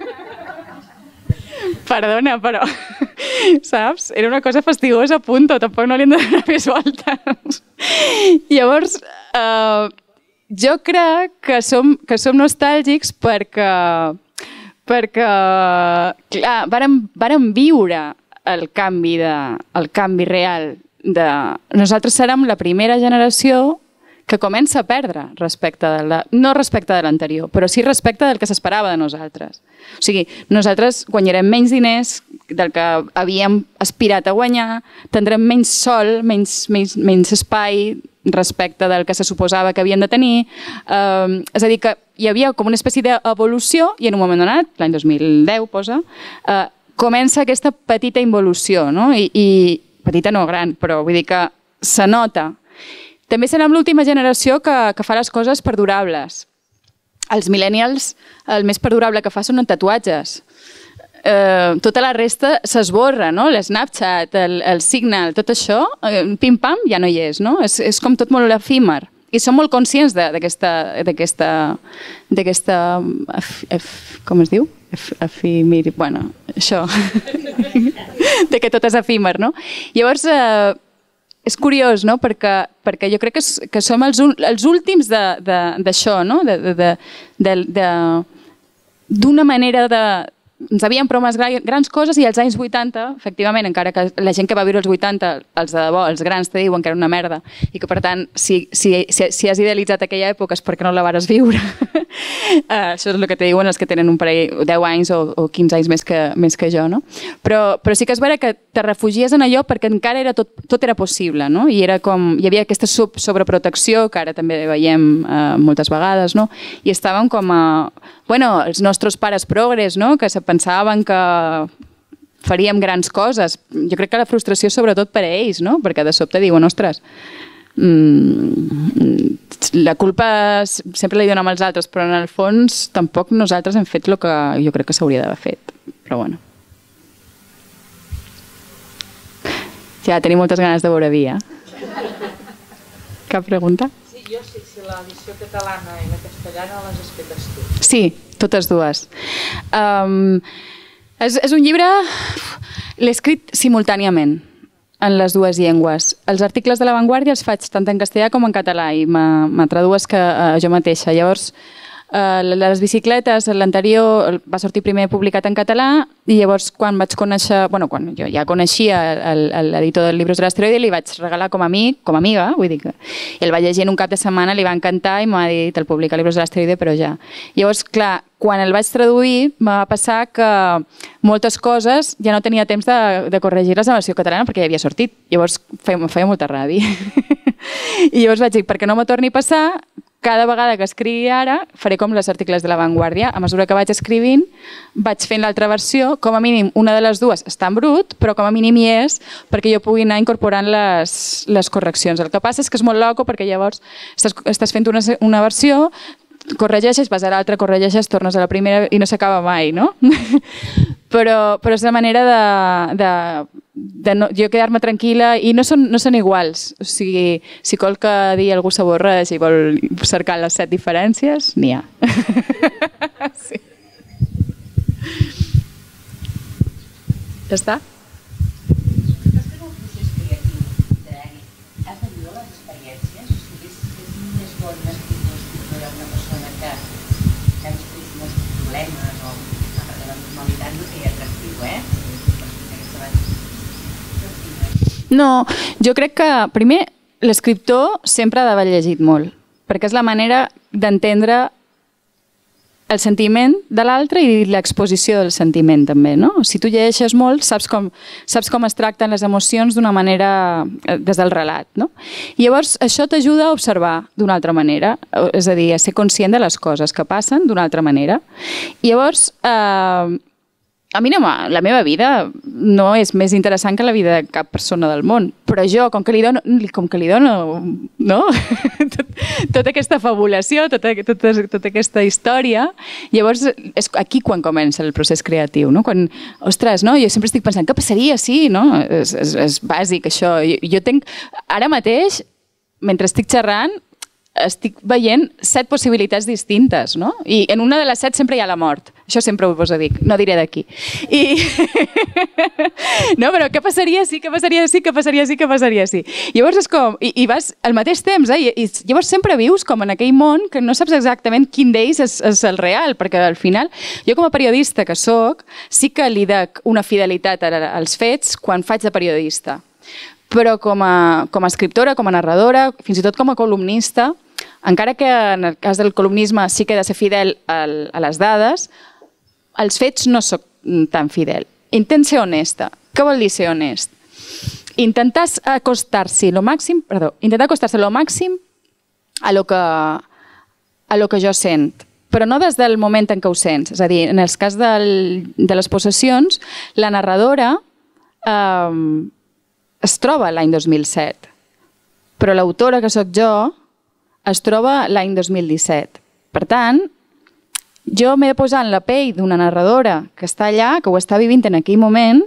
Perdona, però, saps? Era una cosa fastigosa, punto. Tampoc no li hem de donar més voltes. Llavors, eh, jo crec que som, que som nostàlgics perquè, perquè clar, vàrem, vàrem viure el canvi, de, el canvi real. De... Nosaltres serem la primera generació que comença a perdre respecte de la, no respecte de l'anterior, però sí respecte del que s'esperava de nosaltres. O sigui, nosaltres guanyarem menys diners del que havíem aspirat a guanyar, tindrem menys sol, menys, menys, menys espai respecte del que se suposava que havien de tenir. Eh, és a dir, que hi havia com una espècie d'evolució i en un moment donat, l'any 2010 posa, eh, comença aquesta petita involució, no? I, i petita no gran, però vull dir que se nota també serem l'última generació que, que fa les coses perdurables. Els millennials, el més perdurable que fa són tatuatges. Eh, tota la resta s'esborra, no? L'Snapchat, el, el Signal, tot això, eh, pim-pam, ja no hi és, no? És, és com tot molt efímer. I som molt conscients d'aquesta... com es diu? Efímer... Bueno, això. de que tot és efímer, no? Llavors, eh, és curiós, no? perquè, perquè jo crec que, que som els, els últims d'això, no? d'una manera de, ens havien promès grans coses i als anys 80, efectivament, encara que la gent que va viure els 80, els de debò, els grans te diuen que era una merda i que per tant, si, si, si, si has idealitzat aquella època és perquè no la vares viure. uh, això és el que te diuen els que tenen un parell, 10 anys o, o 15 anys més que, més que jo, no? Però, però sí que és vera que te refugies en allò perquè encara era tot, tot era possible, no? I era com, hi havia aquesta sub sobreprotecció que ara també veiem uh, moltes vegades, no? I estàvem com a, bueno, els nostres pares progres, no? Que se pensaven que faríem grans coses. Jo crec que la frustració sobretot per a ells, no? perquè de sobte diuen, ostres, mm, la culpa sempre la donem als altres, però en el fons tampoc nosaltres hem fet el que jo crec que s'hauria d'haver fet. Però bueno. Ja, tenim moltes ganes de veure Via. Cap pregunta?
Jo sí, si l'edició catalana i la castellana les has fetes tu.
Sí, totes dues. Um, és, és un llibre... L'he escrit simultàniament en les dues llengües. Els articles de La Vanguardia els faig tant en castellà com en català i me tradues que uh, jo mateixa. Llavors, les bicicletes, l'anterior va sortir primer publicat en català i llavors quan vaig conèixer, bueno, quan jo ja coneixia l'editor del Libros de l'Asteroide li vaig regalar com a amic, com a amiga, vull dir que el va llegir en un cap de setmana, li va encantar i m'ha dit el publica Libros de l'Asteroide, però ja. Llavors, clar, quan el vaig traduir va passar que moltes coses ja no tenia temps de, de corregir-les en versió catalana perquè ja havia sortit. Llavors feia, feia molta ràbia. I llavors vaig dir, perquè no me torni a passar, cada vegada que escrigui ara, faré com les articles de La Vanguardia. A mesura que vaig escrivint, vaig fent l'altra versió. Com a mínim, una de les dues està en brut, però com a mínim hi és perquè jo pugui anar incorporant les, les correccions. El que passa és que és molt loco perquè llavors estàs, estàs fent una, una versió, corregeixes, vas a l'altra, corregeixes, tornes a la primera i no s'acaba mai, no? però, però és la manera de, de, de no, jo quedar-me tranquil·la i no són, no són iguals. O sigui, si qualque dia algú s'avorreix i vol cercar les set diferències, n'hi ha. sí. Ja està? No, jo crec que primer l'escriptor sempre ha d'haver llegit molt, perquè és la manera d'entendre el sentiment de l'altre i l'exposició del sentiment també, no? Si tu llegeixes molt, saps com, saps com es tracten les emocions d'una manera eh, des del relat, no? I llavors això t'ajuda a observar d'una altra manera, és a dir, a ser conscient de les coses que passen d'una altra manera. I llavors, eh, a mi no, la meva vida no és més interessant que la vida de cap persona del món, però jo, com que li dono, com que li dono no? Tot, tota aquesta fabulació, tota, tota, tota aquesta història, llavors és aquí quan comença el procés creatiu, no? Quan, ostres, no? jo sempre estic pensant, què passaria si, no? És, és, és bàsic això. Jo, jo tenc, ara mateix, mentre estic xerrant, estic veient set possibilitats distintes, no? I en una de les set sempre hi ha la mort. Això sempre ho poso a dir, no diré d'aquí. I... no, però què passaria si, què passaria si, què passaria si, què passaria si? Llavors és com, i, i vas al mateix temps, eh? I, i llavors sempre vius com en aquell món que no saps exactament quin d'ells és, és el real, perquè al final, jo com a periodista que sóc, sí que li dec una fidelitat als fets quan faig de periodista però com a, com a escriptora, com a narradora, fins i tot com a columnista, encara que en el cas del columnisme sí que he de ser fidel al, a les dades, als fets no sóc tan fidel. Intent ser honesta. Què vol dir ser honest? Intentar acostar-s'hi lo màxim, perdó, intentar acostar-se lo màxim a lo que, a lo que jo sent, però no des del moment en què ho sents. És a dir, en el cas del, de les possessions, la narradora eh, es troba l'any 2007, però l'autora que sóc jo es troba l'any 2017. Per tant, jo m'he de posar en la pell d'una narradora que està allà, que ho està vivint en aquell moment,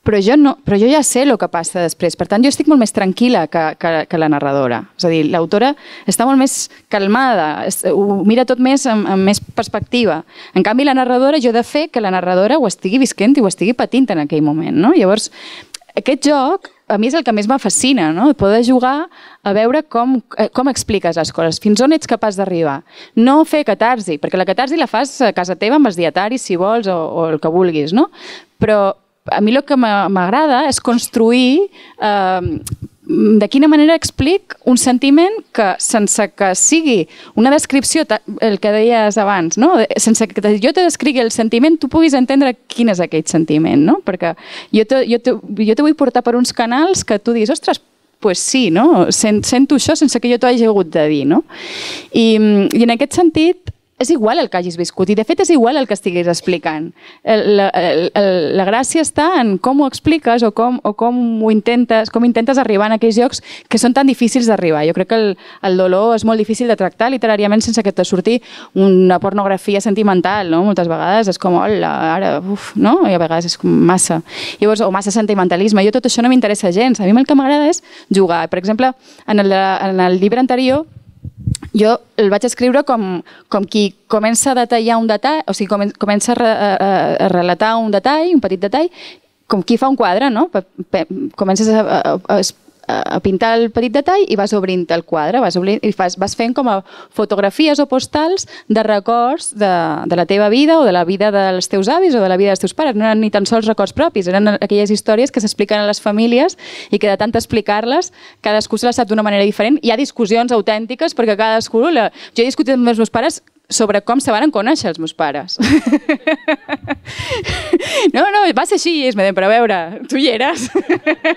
però jo, no, però jo ja sé el que passa després. Per tant, jo estic molt més tranquil·la que, que, que la narradora. És a dir, l'autora està molt més calmada, es, ho mira tot més amb, amb més perspectiva. En canvi, la narradora, jo he de fer que la narradora ho estigui visquent i ho estigui patint en aquell moment. No? Llavors, aquest joc a mi és el que més me fascina, no? poder jugar a veure com, eh, com expliques les coses, fins on ets capaç d'arribar. No fer catarsi, perquè la catarsi la fas a casa teva amb els dietaris, si vols, o, o el que vulguis, no? Però a mi el que m'agrada és construir eh, de quina manera explic un sentiment que sense que sigui una descripció, el que deies abans, no? sense que jo te descrigui el sentiment, tu puguis entendre quin és aquell sentiment, no? perquè jo te, jo, te, jo te vull portar per uns canals que tu diguis, ostres, pues sí, no? Sent, sento això sense que jo t'ho hagi hagut de dir. No? I, I en aquest sentit, és igual el que hagis viscut i de fet és igual el que estiguis explicant. La, el, la gràcia està en com ho expliques o com, o com ho intentes, com intentes arribar en aquells llocs que són tan difícils d'arribar. Jo crec que el, el dolor és molt difícil de tractar literàriament sense que te surti una pornografia sentimental, no? Moltes vegades és com, hola, ara, uf, no? I a vegades és com massa. Llavors, o massa sentimentalisme. Jo tot això no m'interessa gens. A mi el que m'agrada és jugar. Per exemple, en el, en el llibre anterior jo el vaig escriure com, com qui comença a detallar un detall, o sigui, comença a, a, a relatar un detall, un petit detall, com qui fa un quadre, no? Comences a, a, a a pintar el petit detall i vas obrint el quadre, vas, obrint, i fas, vas fent com a fotografies o postals de records de, de la teva vida o de la vida dels teus avis o de la vida dels teus pares. No eren ni tan sols records propis, eren aquelles històries que s'expliquen a les famílies i que de tant explicar-les cadascú se les sap d'una manera diferent. Hi ha discussions autèntiques perquè cadascú... La... Jo he discutit amb els meus pares sobre com se van conèixer els meus pares. No, no, va ser així, és però a veure, tu hi eres.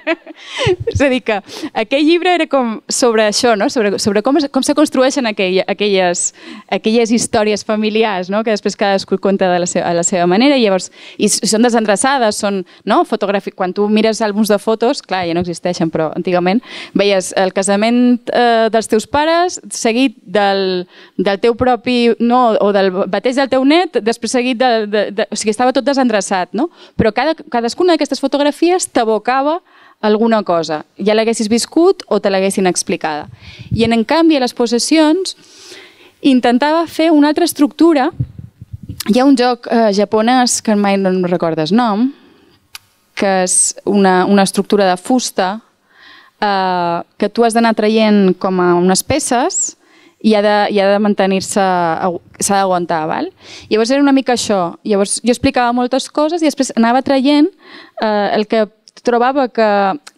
és a dir, que aquell llibre era com sobre això, no? sobre, sobre com, com se construeixen aquell, aquelles, aquelles històries familiars, no? que després cadascú conta de la seva, a la seva manera, i llavors i són desendreçades, són no? fotogràfic. Quan tu mires àlbums de fotos, clar, ja no existeixen, però antigament veies el casament eh, dels teus pares, seguit del, del teu propi, no, o del bateig del teu net, després seguit de, de, de, o sigui, estava tot desendreçat, no? Però cada, cadascuna d'aquestes fotografies t'abocava alguna cosa. Ja l'haguessis viscut o te l'haguessin explicada. I en, en canvi, a les possessions intentava fer una altra estructura. Hi ha un joc eh, japonès que mai no recordes nom, que és una, una estructura de fusta eh, que tu has d'anar traient com a unes peces i ha de, i ha de mantenir-se, s'ha d'aguantar, val? Llavors era una mica això. Llavors jo explicava moltes coses i després anava traient eh, el que trobava que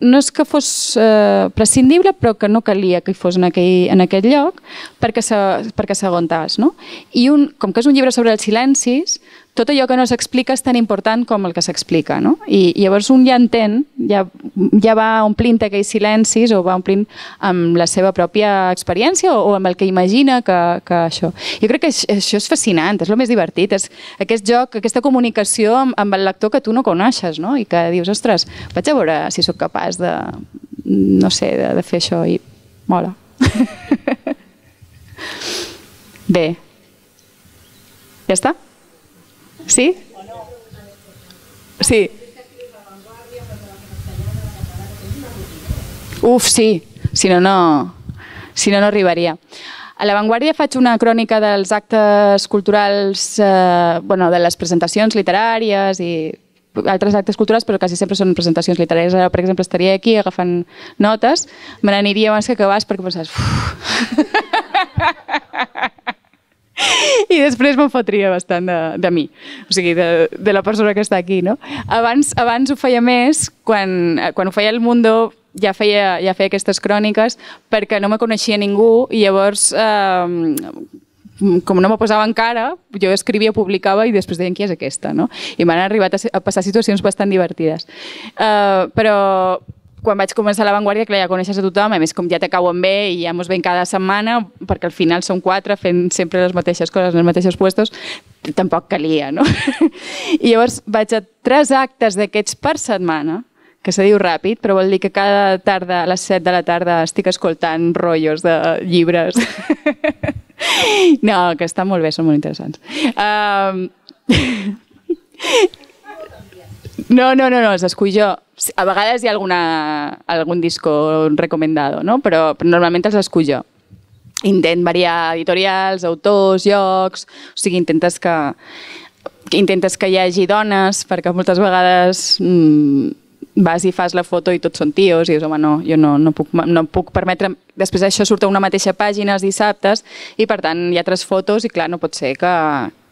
no és que fos eh, prescindible, però que no calia que hi fos en aquell, en aquest lloc perquè s'aguantàs. No? I un, com que és un llibre sobre els silencis, tot allò que no s'explica és tan important com el que s'explica, no? I, llavors un ja entén, ja, ja va omplint aquells silencis o va omplint amb la seva pròpia experiència o, o amb el que imagina que, que això. Jo crec que això és fascinant, és el més divertit, és aquest joc, aquesta comunicació amb, amb el lector que tu no coneixes, no? I que dius, ostres, vaig a veure si sóc capaç de, no sé, de, de fer això i mola. Bé. Ja està? Sí? Sí. Uf, sí. Si no, no, si no, no arribaria. A La Vanguardia faig una crònica dels actes culturals, eh, bueno, de les presentacions literàries i altres actes culturals, però quasi sempre són presentacions literàries. Ara, per exemple, estaria aquí agafant notes, me n'aniria abans que acabàs perquè pensaves... I després me'n fotria bastant de, de mi, o sigui, de, de la persona que està aquí, no? Abans, abans ho feia més, quan, quan ho feia el Mundo ja feia, ja feia aquestes cròniques perquè no me coneixia ningú i llavors eh, com no me posava encara, jo escrivia, publicava i després deien qui és aquesta, no? I m'han arribat a, a passar situacions bastant divertides. Uh, però quan vaig començar a l'avantguàrdia, clar, ja coneixes a tothom, a més com ja te cauen bé i ja mos ven cada setmana, perquè al final són quatre fent sempre les mateixes coses en els mateixos puestos, tampoc calia, no? I llavors vaig a tres actes d'aquests per setmana, que se diu ràpid, però vol dir que cada tarda, a les 7 de la tarda, estic escoltant rotllos de llibres. no, que estan molt bé, són molt interessants. Um... No, no, no, no, els escull jo. A vegades hi ha alguna, algun disco recomendado, no? però, però normalment els escull jo. Intent variar editorials, autors, llocs... O sigui, intentes que, intentes que hi hagi dones, perquè moltes vegades mmm, vas i fas la foto i tots són tios i dius, home, no, jo no, no, puc, no puc permetre... Després això surt a una mateixa pàgina els dissabtes i, per tant, hi ha tres fotos i, clar, no pot ser que,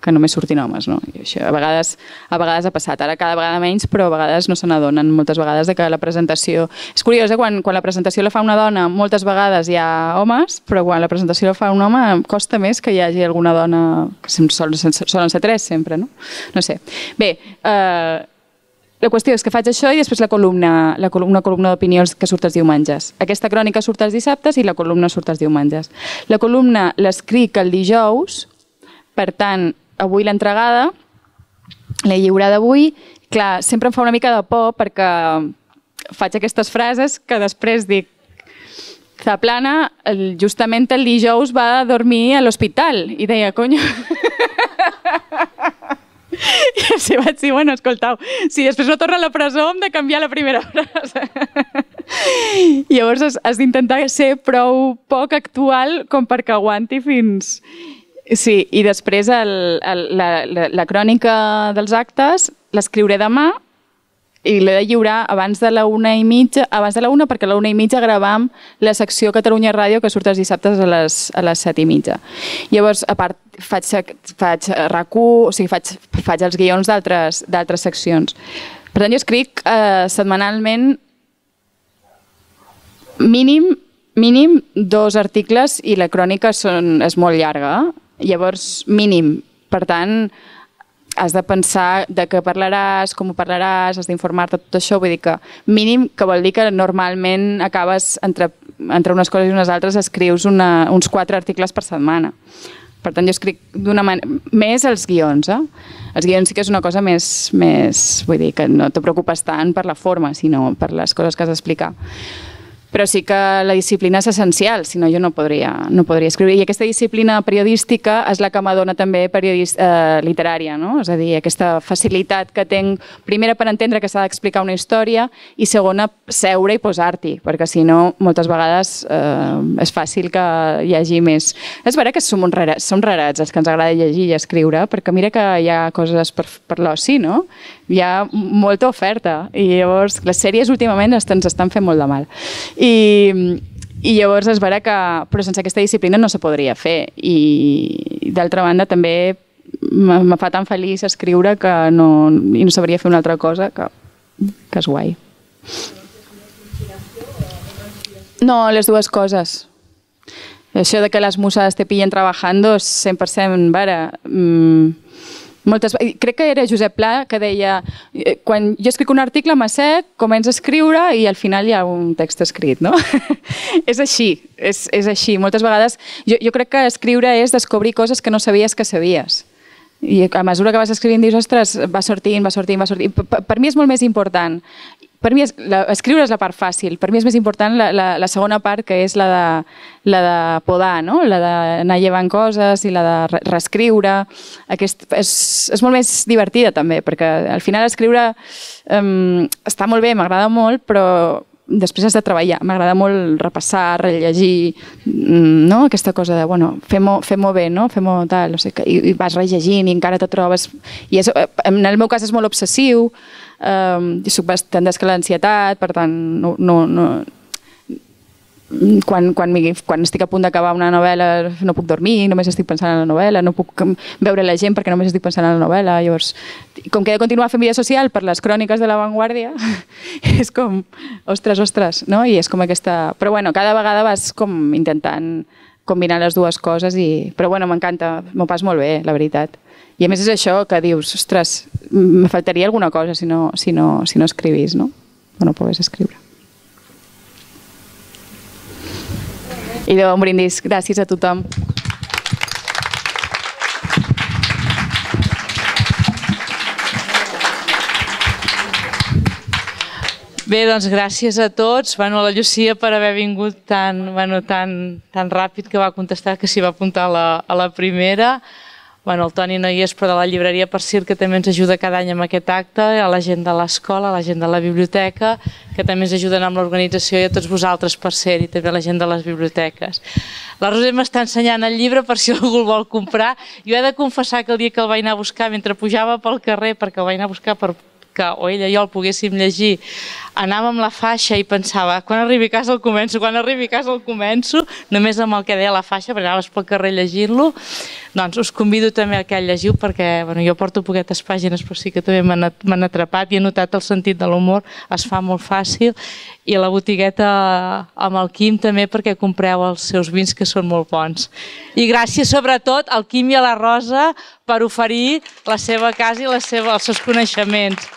que només surtin homes, no? I això a vegades, a vegades ha passat, ara cada vegada menys, però a vegades no se n'adonen moltes vegades de que la presentació... És curiós, eh? Quan, quan la presentació la fa una dona, moltes vegades hi ha homes, però quan la presentació la fa un home, costa més que hi hagi alguna dona, que solen, solen ser tres sempre, no? No sé. Bé, eh, la qüestió és que faig això i després la columna, la columna, una columna d'opinions que surt els diumenges. Aquesta crònica surt els dissabtes i la columna surt els diumenges. La columna l'escric el dijous, per tant, avui l'entregada, l'he lliurada avui, clar, sempre em fa una mica de por perquè faig aquestes frases que després dic Zaplana justament el dijous va a dormir a l'hospital i deia, conyo... I així vaig dir, bueno, escoltau, si després no torna a la presó hem de canviar la primera frase. Llavors has, has d'intentar ser prou poc actual com perquè aguanti fins, Sí, i després el, el, la, la, la crònica dels actes l'escriuré demà i l'he de lliurar abans de la una i mitja, abans de la una, perquè a la una i mitja gravam la secció Catalunya Ràdio que surt els dissabtes a les, a les set i mitja. Llavors, a part, faig, faig rac o sigui, faig, faig els guions d'altres seccions. Per tant, jo escric eh, setmanalment mínim mínim dos articles i la crònica són, és molt llarga. Llavors, mínim. Per tant, has de pensar de què parlaràs, com ho parlaràs, has d'informar-te tot això, vull dir que mínim que vol dir que normalment acabes entre, entre unes coses i unes altres escrius una, uns quatre articles per setmana. Per tant, jo escric d'una manera... Més els guions, eh? Els guions sí que és una cosa més, més... Vull dir, que no te preocupes tant per la forma, sinó per les coses que has d'explicar però sí que la disciplina és essencial, si no jo no podria, no podria escriure. I aquesta disciplina periodística és la que m'adona també periodista, eh, literària, no? és a dir, aquesta facilitat que tinc, primera per entendre que s'ha d'explicar una història i segona, seure i posar-t'hi, perquè si no, moltes vegades eh, és fàcil que hi hagi més. És vera que som, un rara, som rarats els que ens agrada llegir i escriure, perquè mira que hi ha coses per, per l'oci, no? Hi ha molta oferta i llavors les sèries últimament ens estan fent molt de mal. I llavors es veurà que, però sense aquesta disciplina no se podria fer. I d'altra banda també me fa tan feliç escriure que no, i no sabria fer una altra cosa que, que és guai. No, les dues coses. Això de que les muses te pillen és 100% vera. Mm, moltes, crec que era Josep Pla que deia eh, quan jo escric un article m'asset, començo a escriure i al final hi ha un text escrit, no? és així, és, és així. Moltes vegades jo, jo crec que escriure és descobrir coses que no sabies que sabies. I a mesura que vas escrivint dius, ostres, va sortint, va sortint, va sortint. Per, per mi és molt més important per mi és, la, escriure és la part fàcil, per mi és més important la, la, la segona part que és la de, la de podar, no? la d'anar llevant coses i la de reescriure. Aquest, és, és molt més divertida també, perquè al final escriure um, està molt bé, m'agrada molt, però després has de treballar. M'agrada molt repassar, rellegir, mm, no? aquesta cosa de, bueno, fem-ho fem bé, no? fem-ho tal, no sé, i, i vas rellegint i encara te trobes... I és, en el meu cas és molt obsessiu, Um, jo soc bastant l'ansietat, per tant, no, no, no, quan, quan, quan estic a punt d'acabar una novel·la no puc dormir, només estic pensant en la novel·la, no puc veure la gent perquè només estic pensant en la novel·la. Llavors, com que he de continuar fent vida social per les cròniques de l'avantguàrdia, és com, ostres, ostres, no? I és com aquesta... Però bueno, cada vegada vas com intentant combinar les dues coses i... Però bueno, m'encanta, m'ho pas molt bé, la veritat. I a més és això que dius, ostres, me faltaria alguna cosa si no, si no, si no escrivís, no? O no pogués escriure. I de un brindis. Gràcies a tothom.
Bé, doncs gràcies a tots. Bueno, a la Llucia per haver vingut tan, bueno, tan, tan ràpid que va contestar que s'hi va apuntar a la, a la primera. Bueno, el Toni no hi és, però de la llibreria per Cir, que també ens ajuda cada any amb aquest acte, a la gent de l'escola, a la gent de la biblioteca, que també ens ajuden amb l'organització i a tots vosaltres per Cir i també a la gent de les biblioteques. La Roser m'està ensenyant el llibre per si algú el vol comprar. Jo he de confessar que el dia que el vaig anar a buscar, mentre pujava pel carrer, perquè el vaig anar a buscar per, que o ella i jo el poguéssim llegir, anava amb la faixa i pensava, quan arribi a casa el començo, quan arribi a casa el començo, només amb el que deia la faixa, perquè anaves pel carrer llegint-lo. Doncs us convido també a que el llegiu, perquè bueno, jo porto poquetes pàgines, però sí que també m'han atrapat i he notat el sentit de l'humor, es fa molt fàcil, i la botigueta amb el Quim també perquè compreu els seus vins que són molt bons. I gràcies sobretot al Quim i a la Rosa per oferir la seva casa i la seva, els seus coneixements.